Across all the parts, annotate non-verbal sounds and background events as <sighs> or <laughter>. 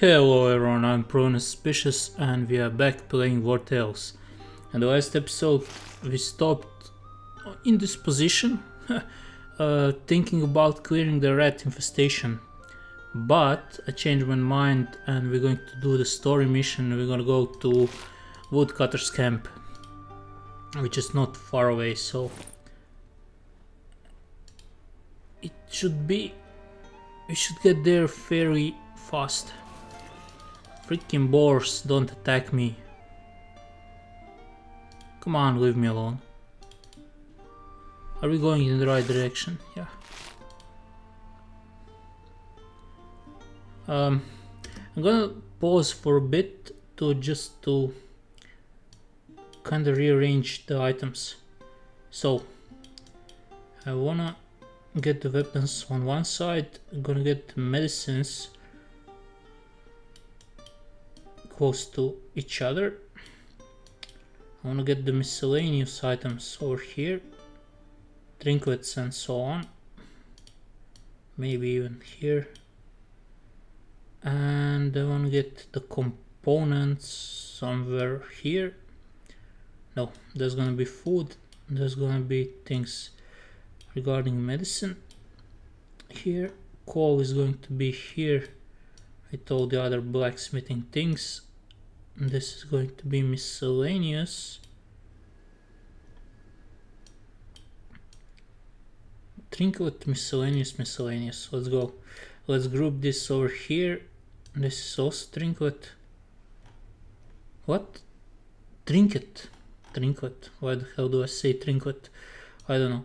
Hello everyone, I'm Pronuspicious and we are back playing Wartales. In the last episode we stopped in this position, <laughs> uh, thinking about clearing the rat infestation. But I changed my mind and we're going to do the story mission, we're gonna go to Woodcutter's camp, which is not far away, so... It should be... We should get there very fast. Freaking boars, don't attack me. Come on, leave me alone. Are we going in the right direction? Yeah. Um, I'm gonna pause for a bit to just to kind of rearrange the items. So, I wanna get the weapons on one side, I'm gonna get the medicines close to each other. I want to get the miscellaneous items over here, trinkets and so on, maybe even here. And I want to get the components somewhere here. No, there's gonna be food, there's gonna be things regarding medicine here. Coal is going to be here with all the other blacksmithing things. This is going to be miscellaneous. Trinket miscellaneous miscellaneous. Let's go. Let's group this over here. This is also trinket what? Trinket trinket why the hell do i say trinket i don't know.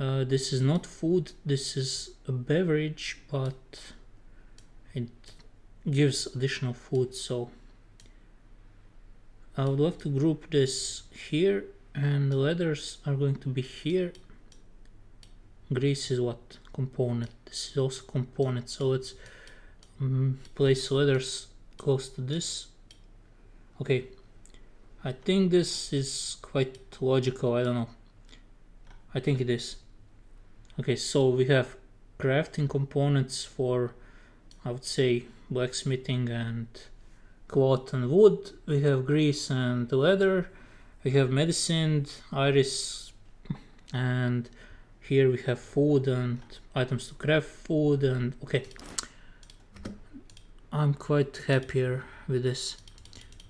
Uh, this is not food. This is a beverage but it gives additional food so I would like to group this here and the leathers are going to be here. Grease is what? Component. This is also component so let's um, place leathers close to this. Okay. I think this is quite logical I don't know. I think it is. Okay so we have crafting components for I would say blacksmithing and cloth and wood, we have grease and leather, we have medicine, iris, and here we have food and items to craft food and okay. I'm quite happier with this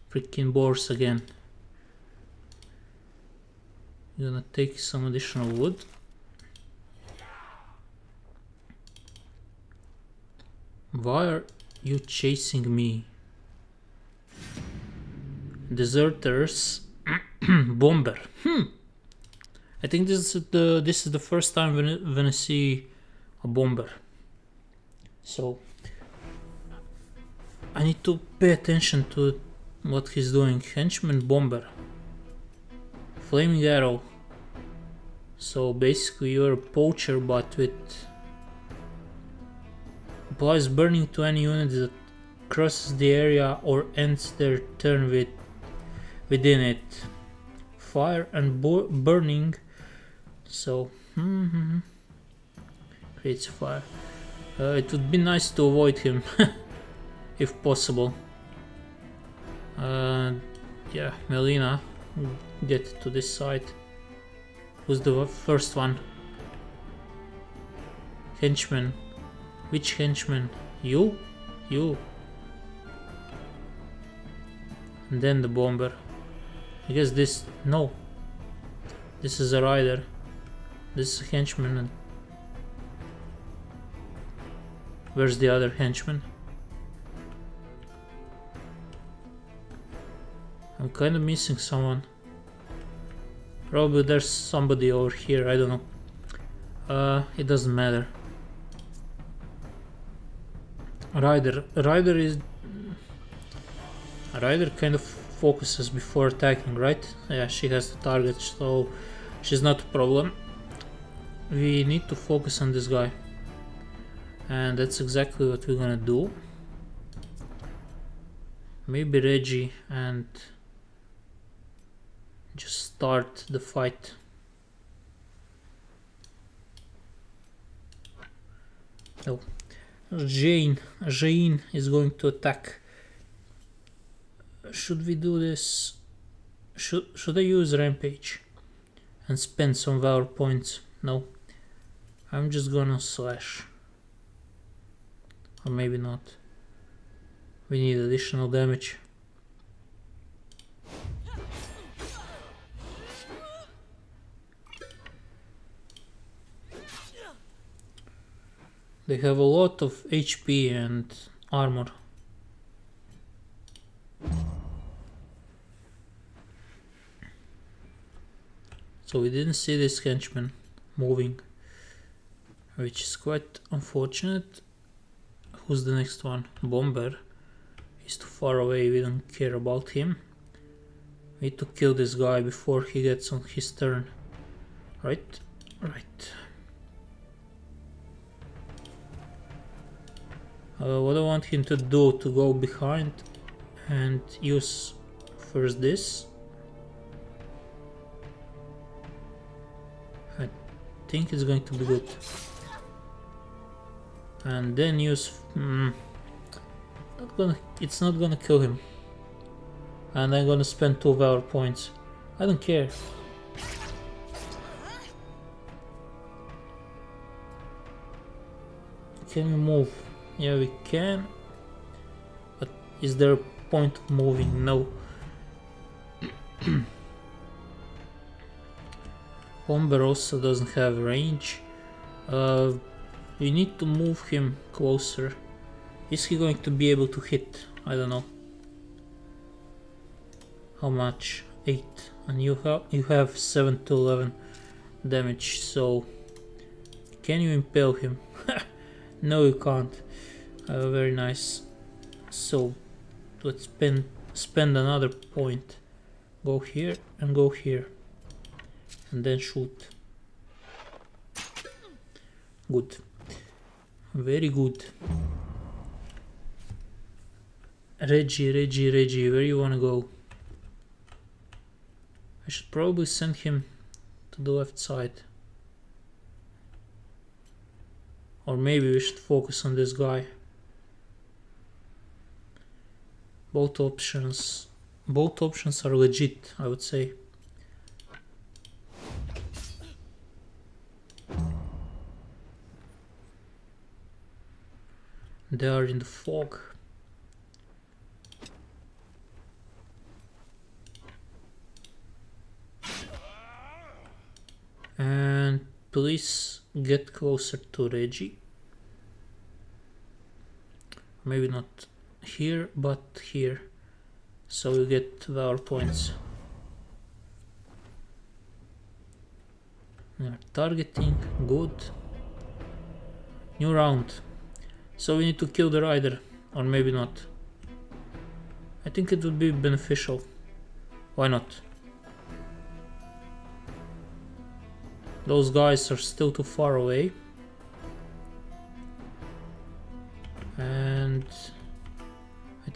freaking boars again. I'm gonna take some additional wood. Why are you chasing me? Deserters <clears throat> Bomber. Hmm. I think this is the this is the first time when when I see a bomber. So I need to pay attention to what he's doing. Henchman bomber. Flaming arrow. So basically you're a poacher but with applies burning to any unit that crosses the area or ends their turn with within it. Fire and burning. So mm -hmm, creates fire. Uh, it would be nice to avoid him <laughs> if possible. Uh, yeah Melina get to this side. Who's the first one? Henchman which henchman you you and then the bomber I guess this... no. This is a rider. This is a henchman. Where's the other henchman? I'm kind of missing someone. Probably there's somebody over here, I don't know. Uh, it doesn't matter. Rider. Rider is... Rider kind of focuses before attacking, right? Yeah, she has the target, so she's not a problem. We need to focus on this guy. And that's exactly what we're gonna do. Maybe Reggie and just start the fight. No. Jane, Jane is going to attack. Should we do this? Should, should I use Rampage and spend some valor points? No. I'm just gonna slash. Or maybe not. We need additional damage. They have a lot of HP and armor. So we didn't see this henchman moving, which is quite unfortunate. Who's the next one? Bomber. He's too far away, we don't care about him. We need to kill this guy before he gets on his turn. Right? Right. Uh, what I want him to do to go behind and use first this. I think it's going to be good. And then use... Mm, not gonna, it's not gonna kill him. And I'm gonna spend two valor points. I don't care. Can we move? Yeah, we can. But is there a point of moving? No. <clears throat> Bomber also doesn't have range. Uh, we need to move him closer. Is he going to be able to hit? I don't know. How much? 8. And you have you have 7 to 11 damage, so can you impale him? <laughs> no you can't. Uh, very nice. So let's spend spend another point. Go here and go here. And then shoot. Good. Very good. Reggie, Reggie, Reggie, where you wanna go? I should probably send him to the left side. Or maybe we should focus on this guy. Both options both options are legit I would say. They are in the fog. And please get closer to Reggie. Maybe not here but here. So you get our points. Targeting good. New round. So we need to kill the rider or maybe not. I think it would be beneficial. Why not? Those guys are still too far away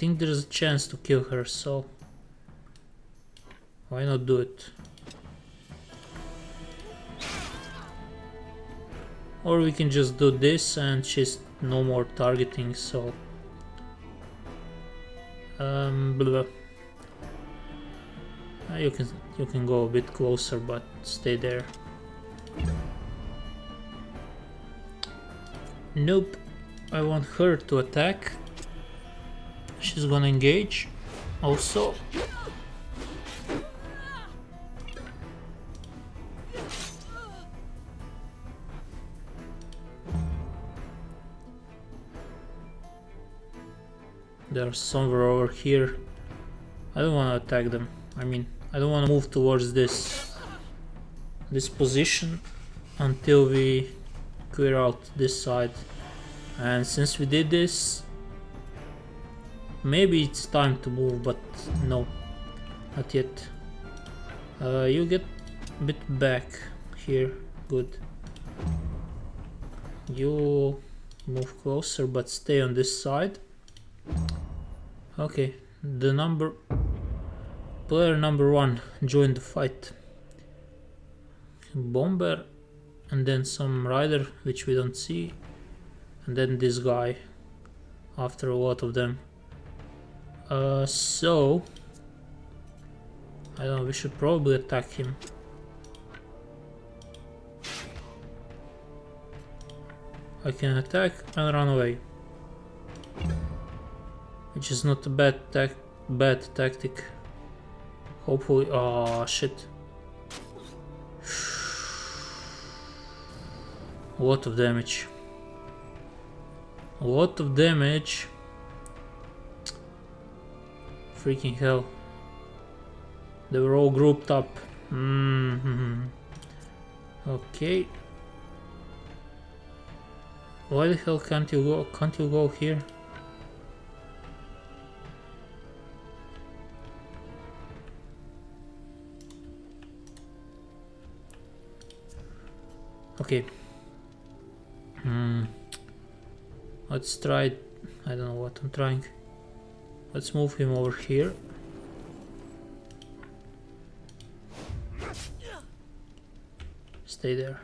think there's a chance to kill her, so why not do it? Or we can just do this and she's no more targeting, so... Um, blah. Uh, you can you can go a bit closer, but stay there. Nope, I want her to attack She's gonna engage also. They're somewhere over here. I don't want to attack them. I mean, I don't want to move towards this this position until we clear out this side. And since we did this, Maybe it's time to move, but no, not yet. Uh, you get a bit back here, good. You move closer, but stay on this side. Okay, the number player number one joined the fight. Bomber and then some rider which we don't see and then this guy after a lot of them. Uh, so I don't know, we should probably attack him. I can attack and run away. Which is not a bad, tac bad tactic. Hopefully... Oh shit. A <sighs> lot of damage. A lot of damage. Freaking hell. They were all grouped up. Mm -hmm. Okay. Why the hell can't you go? Can't you go here? Okay. Hmm. Let's try. I don't know what I'm trying. Let's move him over here. Stay there.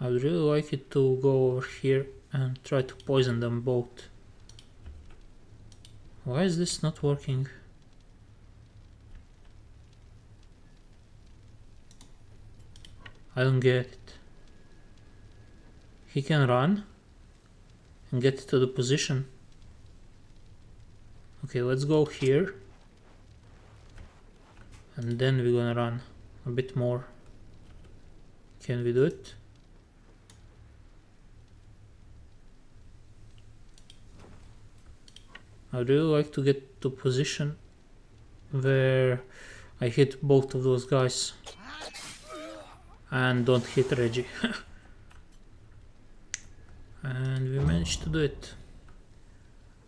I would really like it to go over here and try to poison them both. Why is this not working? I don't get it. He can run and get to the position. Okay, let's go here. And then we're gonna run a bit more. Can we do it? I really like to get to position where I hit both of those guys and don't hit Reggie. <laughs> and we managed to do it.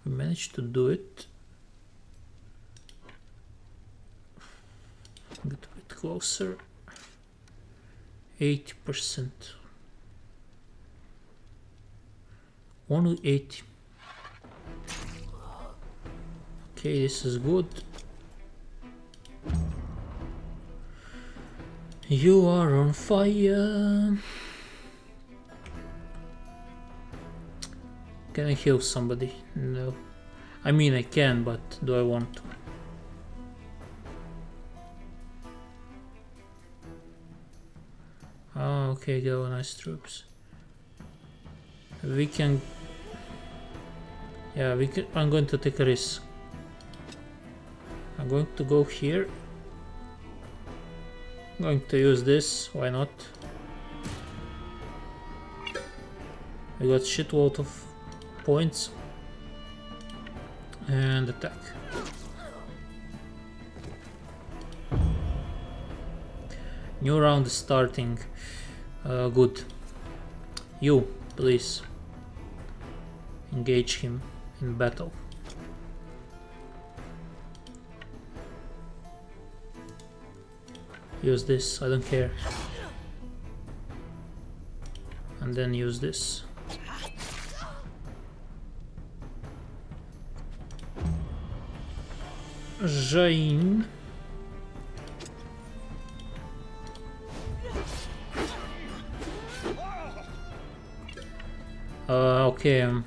We managed to do it. Get a bit closer. 80%. Only 80. Okay, this is good. You are on fire. Can I heal somebody? No. I mean I can, but do I want to? Oh, okay, galvanized troops. We can... Yeah, we can... I'm going to take a risk. I'm going to go here. I'm going to use this, why not? We got shitload of points. And attack. New round starting. Uh, good. You, please. Engage him in battle. use this, I don't care. And then use this. Jane. Uh, okay, I'm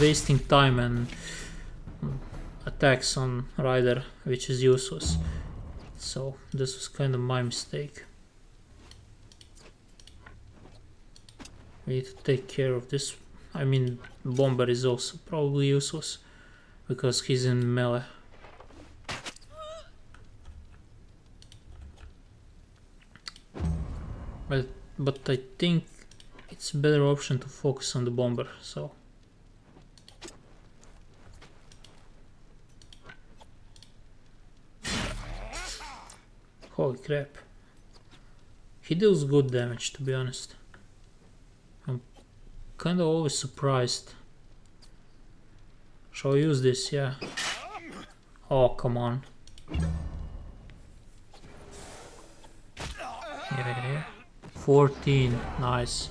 wasting time and attacks on Rider, which is useless. So this was kind of my mistake. We need to take care of this. I mean, Bomber is also probably useless because he's in melee. But, I think it's a better option to focus on the Bomber, so... Holy crap. He deals good damage, to be honest. I'm kind of always surprised. Shall I use this? Yeah. Oh, come on. Yeah, yeah. 14, nice.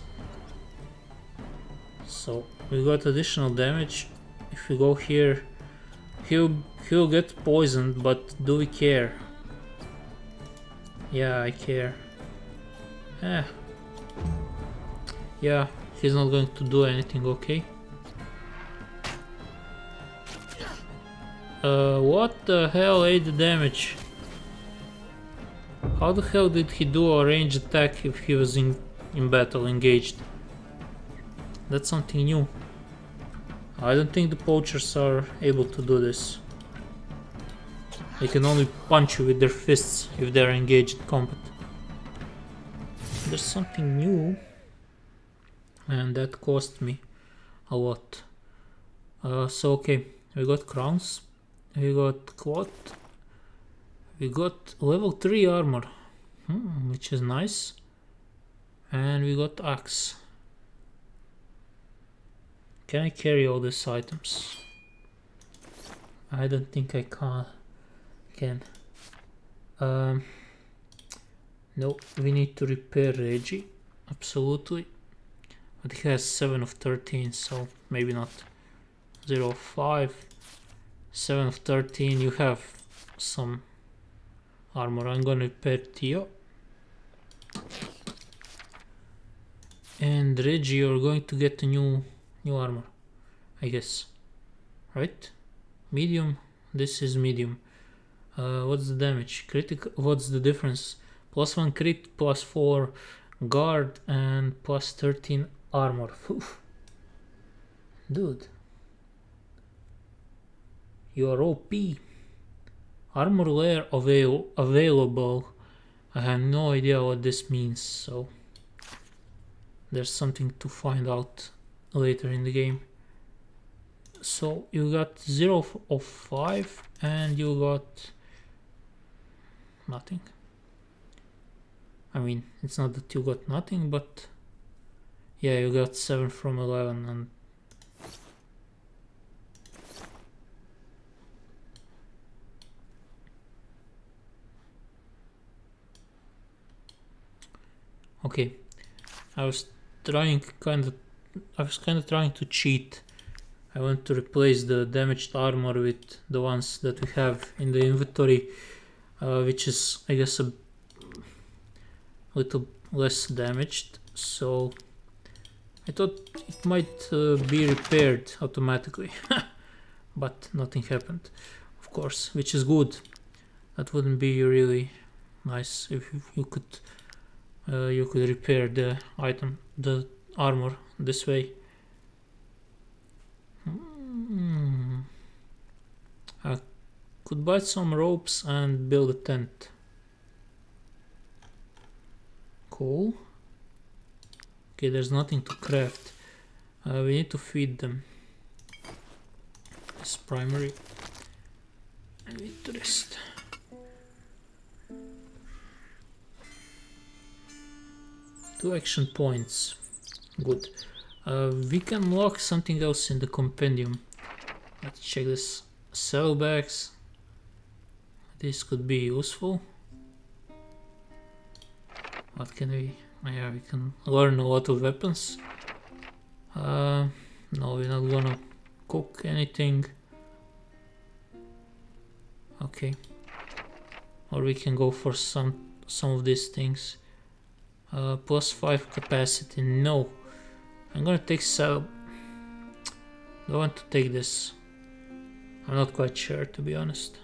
So, we got additional damage. If we go here, he'll, he'll get poisoned, but do we care? Yeah, I care. Eh. Yeah, he's not going to do anything, okay? Uh, what the hell 8 damage? How the hell did he do a range attack if he was in, in battle engaged? That's something new. I don't think the poachers are able to do this. They can only punch you with their fists if they're engaged in combat. There's something new and that cost me a lot. Uh, so okay, we got crowns, we got quad, we got level 3 armor, hmm, which is nice, and we got axe. Can I carry all these items? I don't think I can. Can. Um, no, we need to repair Reggie. Absolutely. But he has 7 of 13, so maybe not. 0 5. 7 of 13, you have some armor. I'm gonna repair Theo. And Reggie, you're going to get a new new armor, I guess. Right? Medium. This is medium. Uh, what's the damage? Critical. What's the difference? Plus one crit, plus four guard, and plus thirteen armor. Dude, you are OP. Armor layer avail available. I have no idea what this means, so there's something to find out later in the game. So you got 0 of 5 and you got nothing. I mean, it's not that you got nothing, but yeah, you got 7 from 11 and Okay, I was trying kind of I was kind of trying to cheat. I want to replace the damaged armor with the ones that we have in the inventory, uh, which is, I guess, a little less damaged. So I thought it might uh, be repaired automatically, <laughs> but nothing happened, of course, which is good. That wouldn't be really nice if you could uh, you could repair the item, the armor this way. Hmm. I could buy some ropes and build a tent. Cool. Okay, there's nothing to craft. Uh, we need to feed them. This primary. And need to rest. Two action points. Good. Uh, we can lock something else in the compendium. Let's check this. Saddlebags. This could be useful. What can we... Yeah, we can learn a lot of weapons. Uh, no, we're not gonna cook anything. Okay. Or we can go for some some of these things. Uh, plus 5 capacity, no. I'm gonna take so. Do I want to take this? I'm not quite sure to be honest.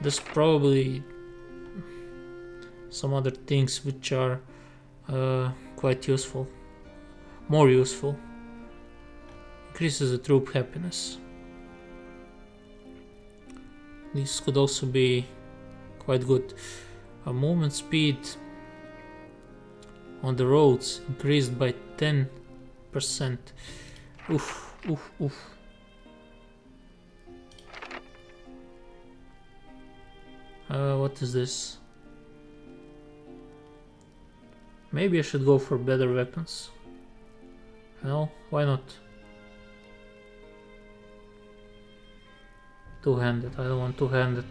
There's probably some other things which are uh, quite useful. More useful. Increases the troop happiness. This could also be quite good. A movement speed on the roads increased by 10%. Oof, oof, oof. Uh, what is this? Maybe I should go for better weapons. No, why not? Two-handed, I don't want two-handed.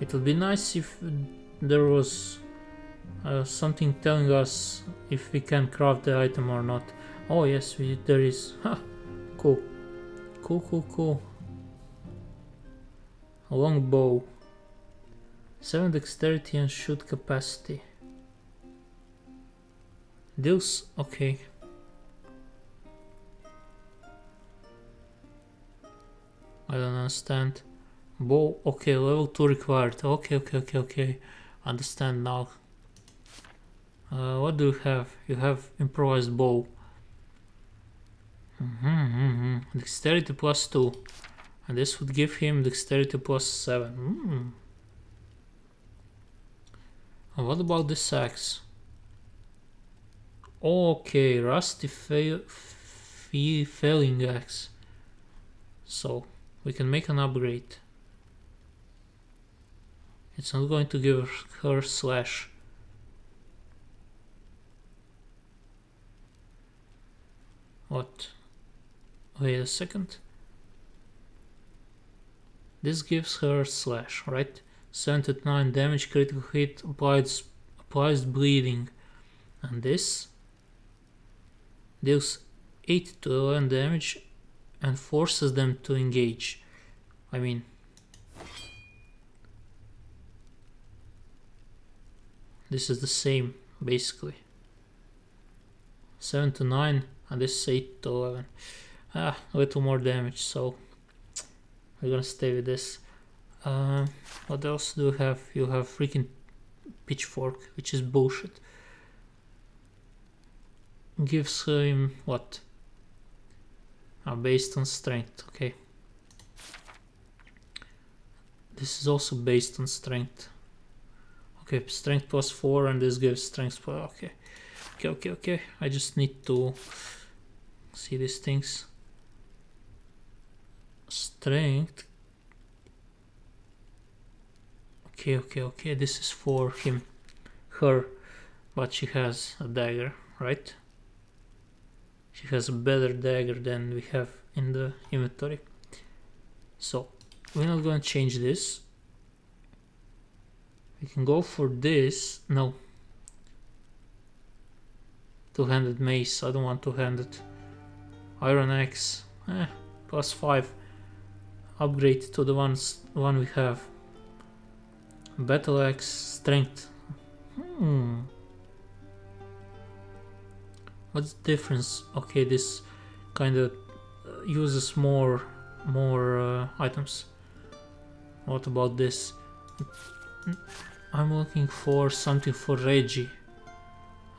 It would be nice if there was uh, something telling us if we can craft the item or not. Oh yes, we, there is. Ha! Cool. Cool, cool, cool. A long bow. 7 dexterity and shoot capacity. Deals, okay. I don't understand. Bow, okay, level 2 required. Okay, okay, okay, okay. Understand now. Uh, what do you have? You have improvised bow. Mm -hmm, mm -hmm. Dexterity plus 2. And this would give him dexterity plus 7. Mm. And what about this axe? Okay, rusty fail, failing axe. So we can make an upgrade. It's not going to give her slash. What? Wait a second. This gives her slash, right? 79 damage, critical hit, applies, applies bleeding. And this deals 8 to 11 damage and forces them to engage. I mean, this is the same basically. 7 to 9 and this is 8 to 11. Ah, a little more damage, so we're gonna stay with this. Uh, what else do you have? You have freaking pitchfork, which is bullshit gives him what? Uh, based on strength, okay. This is also based on strength. Okay, strength plus 4 and this gives strength plus, okay. Okay, okay, okay. I just need to see these things. Strength. Okay, okay, okay. This is for him, her, but she has a dagger, right? She has a better dagger than we have in the inventory. So we're not going to change this. We can go for this. No. two-handed mace. I don't want two-handed iron axe. Eh, plus five. Upgrade to the ones one we have. Battle axe. Strength. Hmm what's the difference? Okay this kind of uh, uses more more uh, items. What about this? I'm looking for something for Reggie.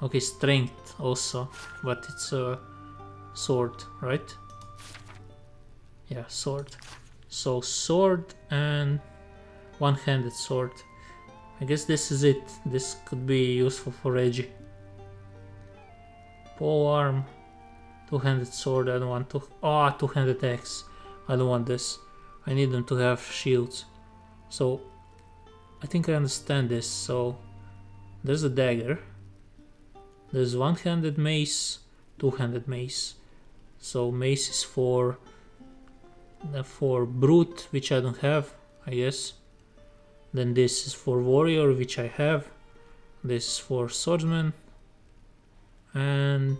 Okay strength also but it's a sword right? Yeah sword. So sword and one-handed sword. I guess this is it. This could be useful for Reggie Pole arm. Two-handed sword, I don't want to... Ah, oh, two-handed axe. I don't want this. I need them to have shields. So, I think I understand this. So, there's a dagger. There's one-handed mace, two-handed mace. So, mace is for... Uh, for brute, which I don't have, I guess. Then this is for warrior, which I have. This is for swordsman, and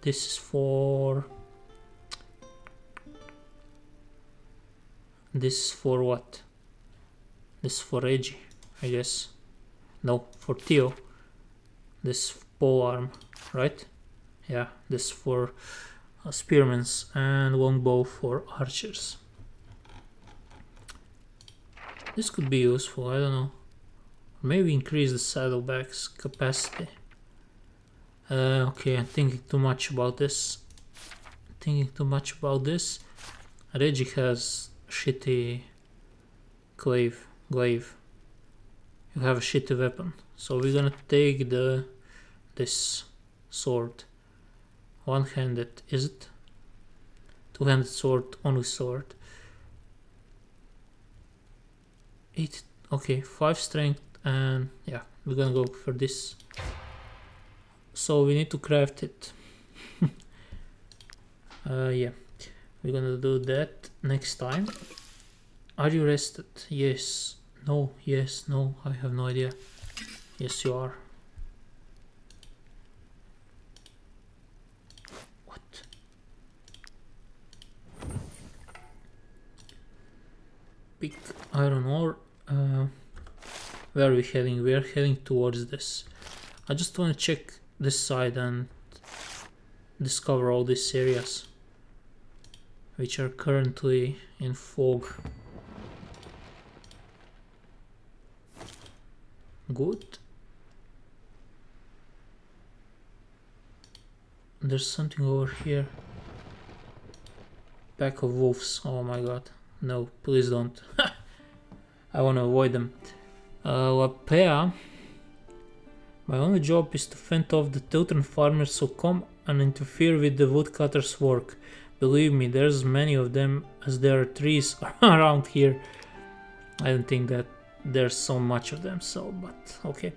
this is for this is for what? This is for Reggie I guess. No for Theo. This pole arm right? Yeah this for uh, spearmans and longbow for archers. This could be useful I don't know. Maybe increase the saddlebags capacity uh, okay, I'm thinking too much about this. Thinking too much about this. Reggie has shitty glaive. glaive. You have a shitty weapon. So we're gonna take the this sword. One-handed, is it? Two-handed sword, only sword. Eight, okay, five strength and yeah, we're gonna go for this so we need to craft it. <laughs> Uh, yeah. We're gonna do that next time. Are you rested? Yes. No. Yes. No. I have no idea. Yes you are. What? Iron ore. Uh, where are we heading? We are heading towards this. I just want to check this side and discover all these areas which are currently in fog. Good. There's something over here. Pack of wolves. Oh my god. No, please don't. <laughs> I want to avoid them. Uh, Lapea. My only job is to fend off the Tiltren farmers who come and interfere with the woodcutter's work. Believe me, there's as many of them as there are trees <laughs> around here. I don't think that there's so much of them, so, but okay.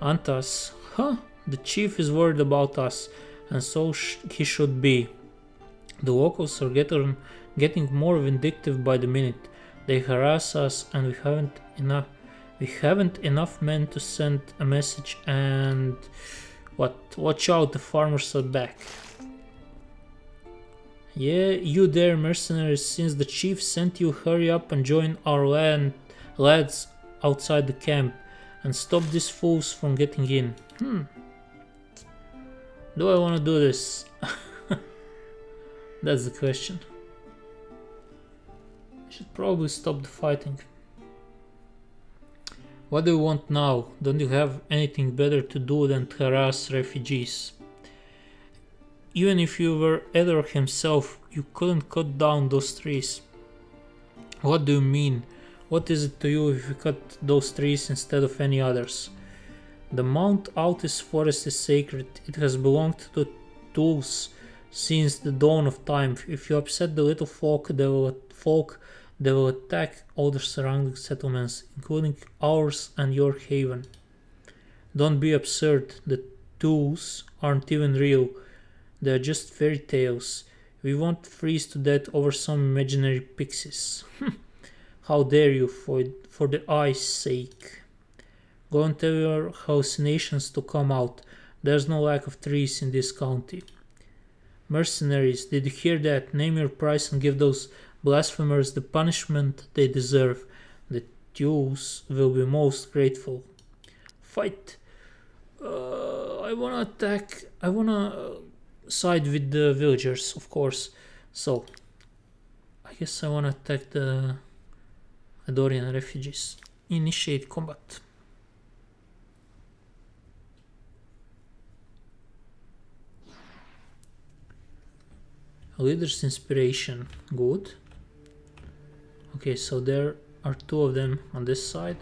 Antas, huh? The chief is worried about us, and so sh he should be. The locals are getting, getting more vindictive by the minute. They harass us, and we haven't enough. We haven't enough men to send a message, and what? Watch out! The farmers are back. Yeah, you there, mercenaries. Since the chief sent you, hurry up and join our land lads outside the camp and stop these fools from getting in. Hmm. Do I want to do this? <laughs> That's the question. I should probably stop the fighting. What do you want now? Don't you have anything better to do than to harass refugees? Even if you were Edward himself, you couldn't cut down those trees. What do you mean? What is it to you if you cut those trees instead of any others? The Mount Altis forest is sacred. It has belonged to the tools since the dawn of time. If you upset the little folk, they will, folk, they will attack all the surrounding settlements, including ours and your haven. Don't be absurd. The tools aren't even real. They are just fairy tales. We won't freeze to death over some imaginary pixies. <laughs> How dare you, for, for the eye's sake. Go and tell your hallucinations to come out. There's no lack of trees in this county. Mercenaries, did you hear that? Name your price and give those blasphemers the punishment they deserve. The Jews will be most grateful. Fight! Uh, I wanna attack. I wanna side with the villagers, of course. So, I guess I wanna attack the Edorian refugees. Initiate combat. Leader's inspiration, good. Okay, so there are two of them on this side.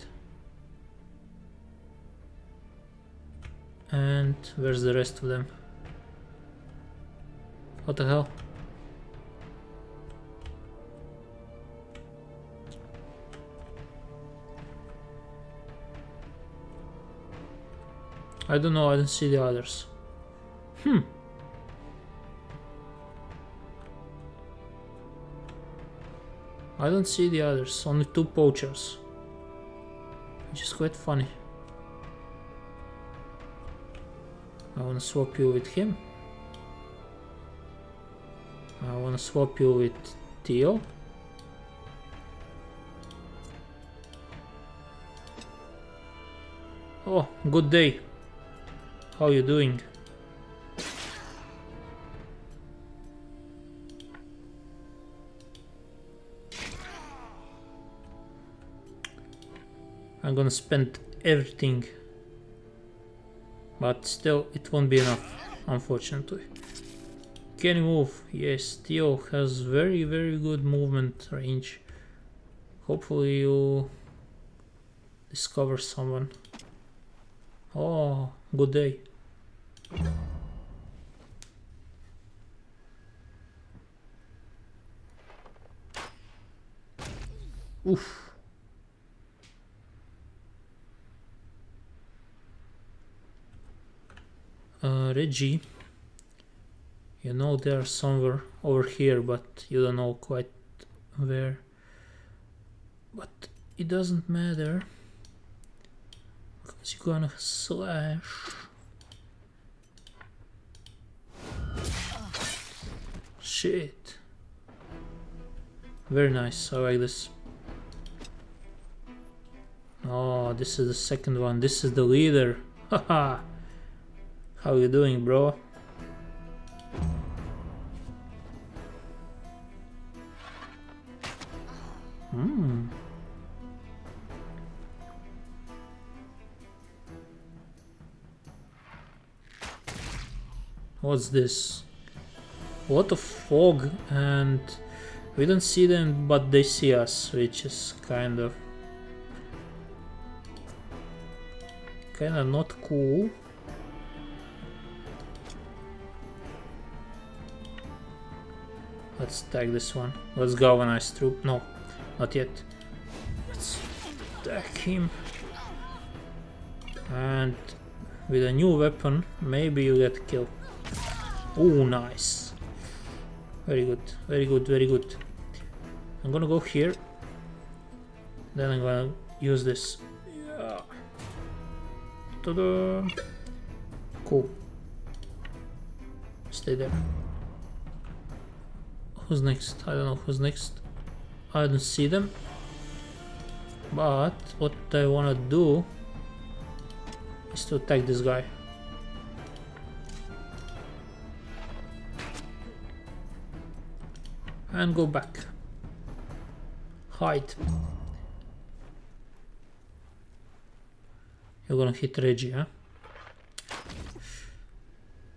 And where's the rest of them? What the hell? I don't know, I don't see the others. Hmm. I don't see the others, only two poachers. Which is quite funny. I wanna swap you with him. I wanna swap you with Theo. Oh, good day. How are you doing? I'm gonna spend everything. But still it won't be enough unfortunately. Can you move yes Theo has very very good movement range. Hopefully you discover someone. Oh good day. Oof. Uh, Reggie, you know they're somewhere over here, but you don't know quite where. But it doesn't matter because you're gonna slash. Shit. Very nice, I like this. Oh this is the second one. This is the leader. <laughs> Haha. How you doing, bro? Hmm. What's this? A lot of fog and we don't see them but they see us, which is kind of kinda not cool. Let's tag this one. Let's galvanize troop. No, not yet. Let's attack him. And with a new weapon, maybe you get killed. Oh, nice. Very good, very good, very good. I'm gonna go here. Then I'm gonna use this. Yeah. Ta-da! Cool. Stay there. Who's next? I don't know who's next. I don't see them. But what I wanna do is to attack this guy. And go back. Hide. You're gonna hit Reggie, huh?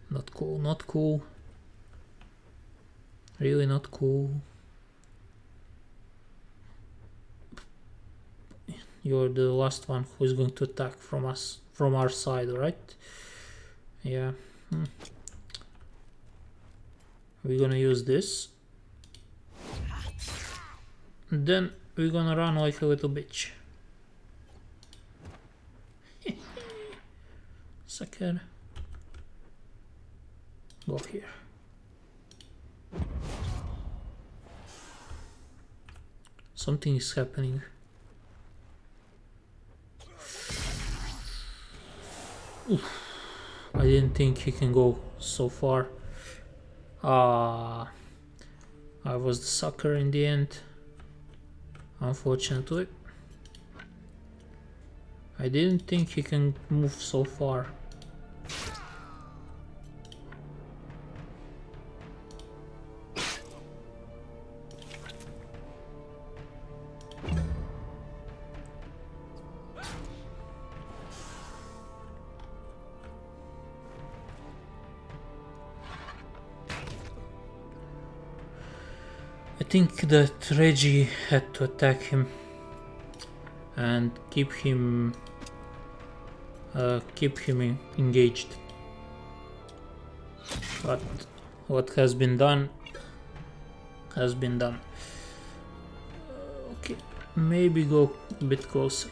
Not cool, not cool. Really not cool. You're the last one who is going to attack from us, from our side, right? Yeah. Hmm. We're gonna use this. Then we're gonna run like a little bitch. <laughs> Sucker. Go here. Something is happening. Oof. I didn't think he can go so far. Ah, I was the sucker in the end. Unfortunately. I didn't think he can move so far. Think that Reggie had to attack him and keep him uh, keep him engaged. But what has been done has been done. Okay, maybe go a bit closer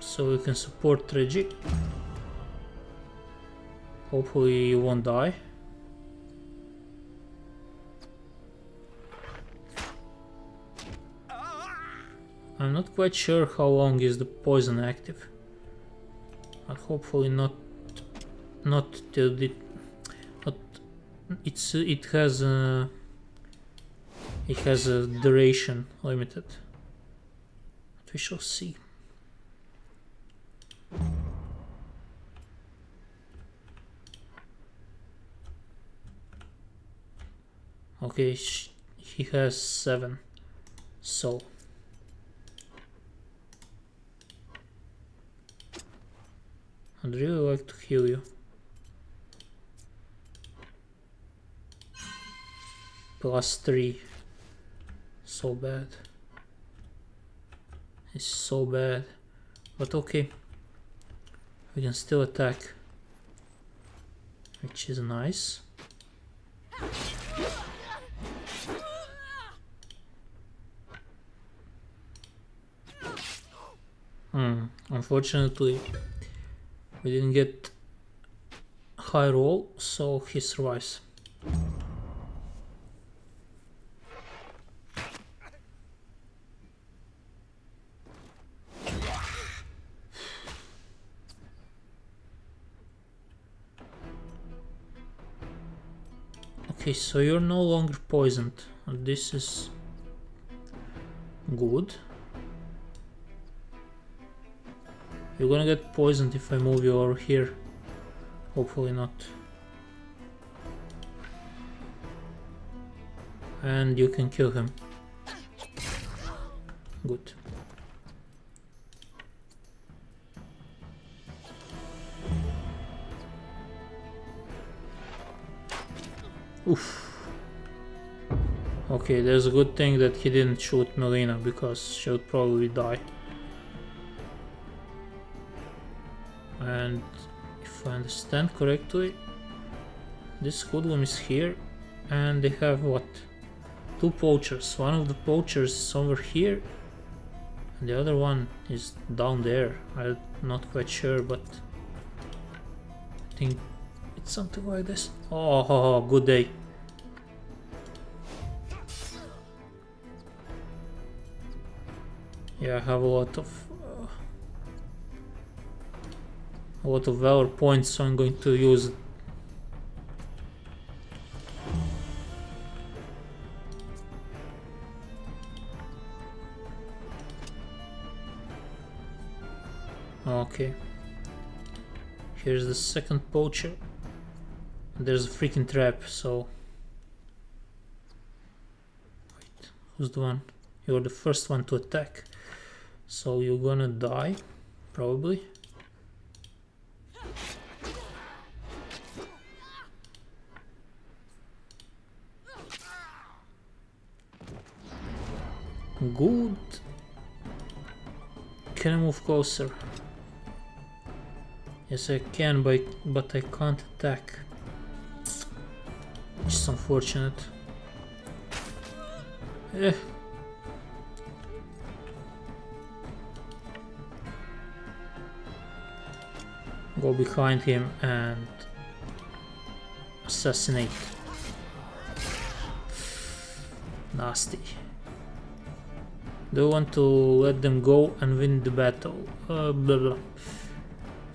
so we can support Reggie. Hopefully you won't die. I'm not quite sure how long is the poison active. But hopefully not not till the but it's it has a it has a duration limited. But we shall see. Okay, he has seven. So I'd really like to heal you. Plus 3. So bad. It's so bad. But okay. We can still attack. Which is nice. Hmm, unfortunately we didn't get high roll, so he survives. Okay, so you're no longer poisoned. This is good. You're gonna get poisoned if I move you over here. Hopefully not. And you can kill him. Good. Oof. Okay, there's a good thing that he didn't shoot Melina because she would probably die. And if I understand correctly, this hoodlum is here and they have what? Two poachers. One of the poachers is over here and the other one is down there. I'm not quite sure but I think it's something like this. Oh, good day. Yeah, I have a lot of a lot of valor points, so I'm going to use it. Okay. Here's the second poacher. There's a freaking trap, so... Wait, who's the one? You're the first one to attack. So you're gonna die, probably. Closer? Yes, I can, but, but I can't attack. Which is unfortunate. Eh, go behind him and assassinate. Nasty. Do I want to let them go and win the battle? Uh, blah blah.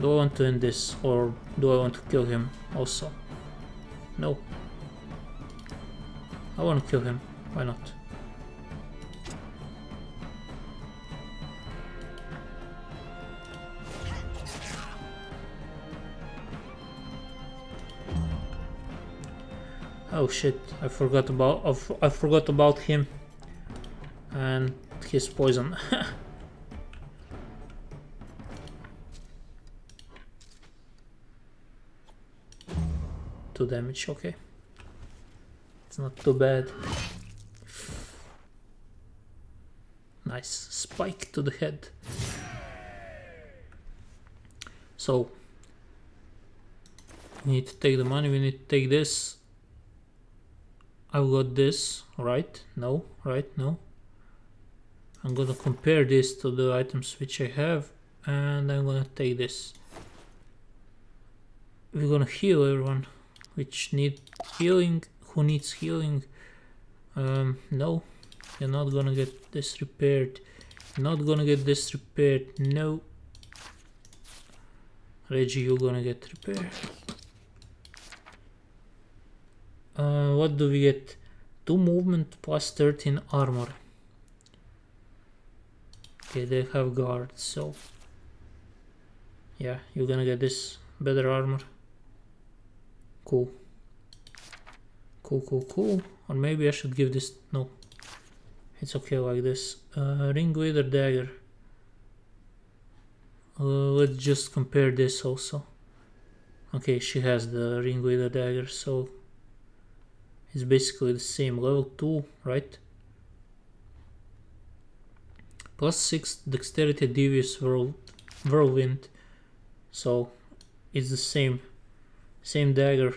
Do I want to end this or do I want to kill him also? No. I want to kill him. Why not? Oh shit, I forgot about I forgot about him and his poison. <laughs> Two damage, okay. It's not too bad. Nice spike to the head. So we need to take the money, we need to take this I've got this, right? No, right? No. I'm gonna compare this to the items which I have and I'm gonna take this. We're gonna heal everyone which need healing. Who needs healing? Um, no, you're not gonna get this repaired. Not gonna get this repaired. No. Reggie, you're gonna get repaired. Uh, what do we get? 2 movement plus 13 armor. Okay, they have guards so... Yeah, you're gonna get this better armor. Cool. Cool, cool, cool. Or maybe I should give this... No. It's okay like this. Uh, Ringleader dagger. Uh, let's just compare this also. Okay, she has the Ringleader dagger, so it's basically the same level 2 right plus 6 dexterity devious whirl whirlwind. So it's the same same dagger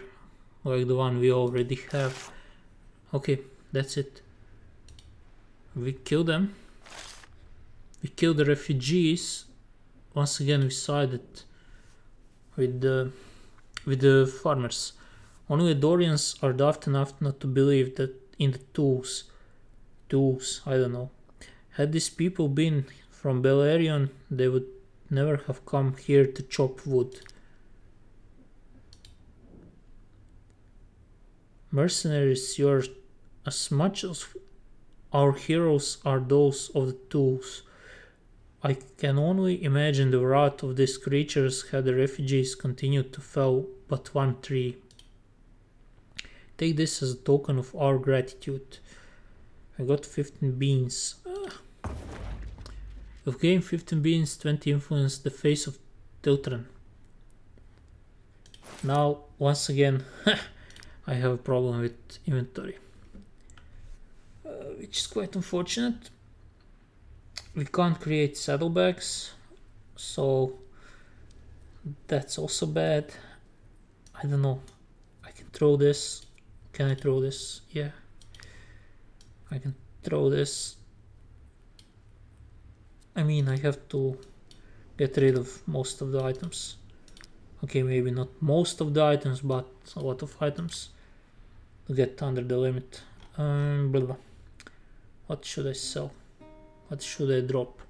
like the one we already have. Okay that's it. We kill them. We kill the refugees. Once again we sided with the with the farmers. Only Dorians are daft enough not to believe that in the tools. Tools, I don't know. Had these people been from Belerion, they would never have come here to chop wood. Mercenaries, you're as much as our heroes are those of the tools. I can only imagine the wrath of these creatures had the refugees continued to fell but one tree. Take this as a token of our gratitude. I got 15 beans. Ah. You've 15 beans, 20 influence, the face of Tiltren. Now, once again, <laughs> I have a problem with inventory. Uh, which is quite unfortunate. We can't create saddlebags, so that's also bad. I don't know. I can throw this. Can I throw this? Yeah. I can throw this. I mean, I have to get rid of most of the items. Okay, maybe not most of the items, but a lot of items to get under the limit. Um, blah, blah. What should I sell? What should I drop?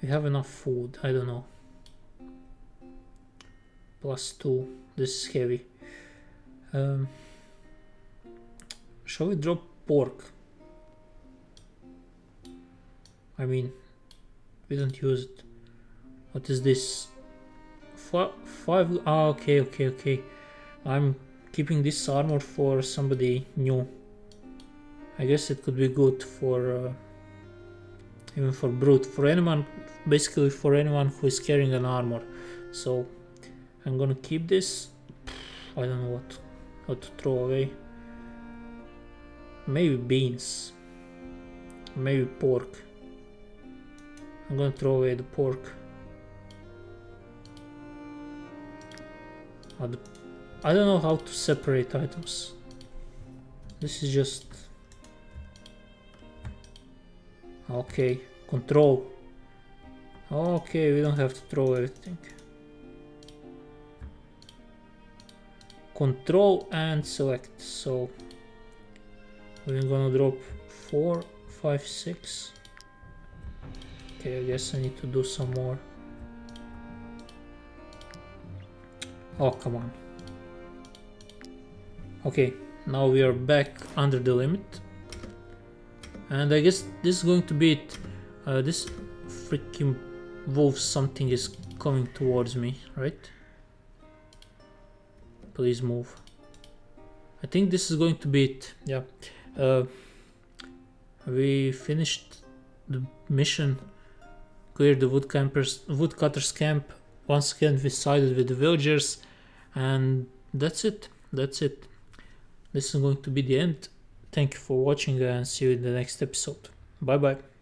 We have enough food, I don't know. Plus two, this is heavy. Um, shall we drop pork? I mean, we don't use it. What is this? F five, ah, okay, okay, okay. I'm keeping this armor for somebody new. I guess it could be good for uh, even for brute for anyone basically for anyone who is carrying an armor so I'm gonna keep this I don't know what what to throw away maybe beans maybe pork I'm gonna throw away the pork I don't know how to separate items this is just Okay, control. Okay, we don't have to throw everything. Control and select. So we're gonna drop four, five, six. Okay, I guess I need to do some more. Oh, come on. Okay, now we are back under the limit. And I guess this is going to be it. Uh, this freaking wolf something is coming towards me right? Please move. I think this is going to be it. Yeah. Uh, we finished the mission cleared the wood campers woodcutters camp once again we sided with the villagers and that's it that's it this is going to be the end Thank you for watching and see you in the next episode. Bye bye.